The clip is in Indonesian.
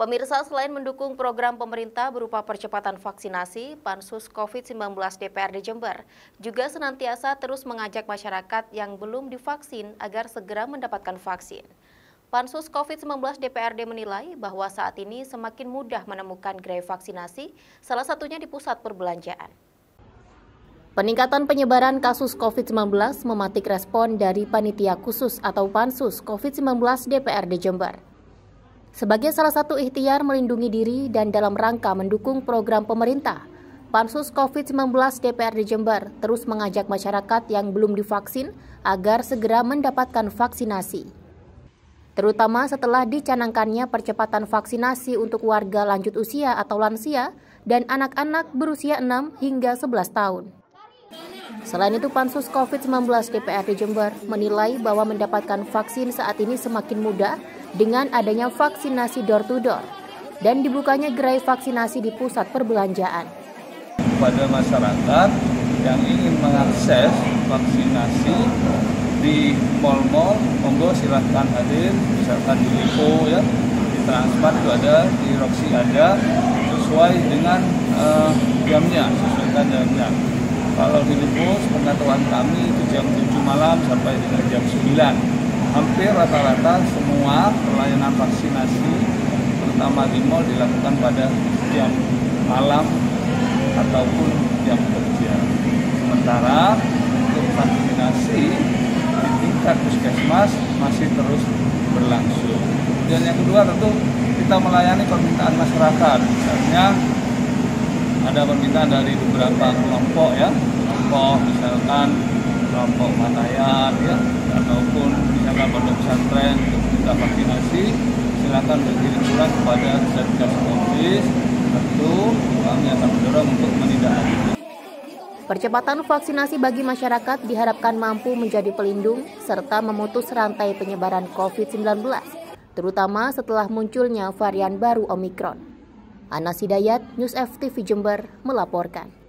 Pemirsa selain mendukung program pemerintah berupa percepatan vaksinasi, Pansus COVID-19 DPRD Jember juga senantiasa terus mengajak masyarakat yang belum divaksin agar segera mendapatkan vaksin. Pansus COVID-19 DPRD menilai bahwa saat ini semakin mudah menemukan gerai vaksinasi, salah satunya di pusat perbelanjaan. Peningkatan penyebaran kasus COVID-19 mematik respon dari Panitia Khusus atau Pansus COVID-19 DPRD Jember. Sebagai salah satu ikhtiar melindungi diri dan dalam rangka mendukung program pemerintah, Pansus COVID-19 DPRD Jember terus mengajak masyarakat yang belum divaksin agar segera mendapatkan vaksinasi. Terutama setelah dicanangkannya percepatan vaksinasi untuk warga lanjut usia atau lansia dan anak-anak berusia 6 hingga 11 tahun. Selain itu, Pansus COVID-19 DPRD Jember menilai bahwa mendapatkan vaksin saat ini semakin mudah dengan adanya vaksinasi door to door dan dibukanya gerai vaksinasi di pusat perbelanjaan. Pada masyarakat yang ingin mengakses vaksinasi di mal-mal, monggo silahkan hadir, misalkan di Lipo ya, di Transmart itu ada, di Roxy ada, sesuai dengan uh, jamnya, sesuaikan jamnya. Kalau di Lipo, pengetahuan kami itu jam 7 malam sampai dengan jam 9 hampir rata-rata semua pelayanan vaksinasi terutama di mall dilakukan pada jam malam ataupun jam kerja. Sementara untuk vaksinasi di tingkat puskesmas masih terus berlangsung. Dan yang kedua tentu kita melayani permintaan masyarakat. Misalnya ada permintaan dari beberapa kelompok ya, kelompok misalkan kelompok Matayan ya, ataupun misalkan pondok pesantren untuk vaksinasi silakan berkirim surat kepada Satgas Covid tentu kami akan mendorong untuk menindaklanjuti Percepatan vaksinasi bagi masyarakat diharapkan mampu menjadi pelindung serta memutus rantai penyebaran COVID-19, terutama setelah munculnya varian baru Omikron. Anas Hidayat, News FTV Jember, melaporkan.